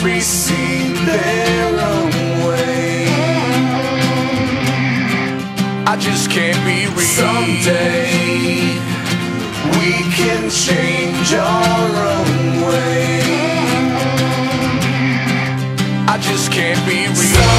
things see their own way. I just can't be real. Someday we can change our own way. I just can't be real.